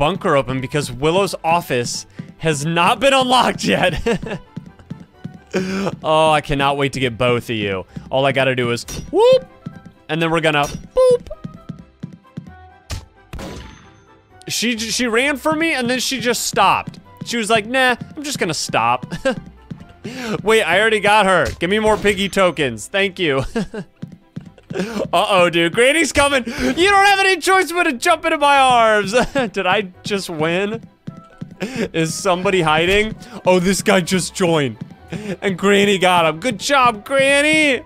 bunker open because Willow's office has not been unlocked yet. oh, I cannot wait to get both of you. All I gotta do is whoop, and then we're gonna boop. She, she ran for me and then she just stopped. She was like, nah, I'm just gonna stop. Wait, I already got her. Give me more piggy tokens. Thank you. Uh-oh, dude. Granny's coming. You don't have any choice but to jump into my arms. Did I just win? Is somebody hiding? Oh, this guy just joined. And Granny got him. Good job, Granny.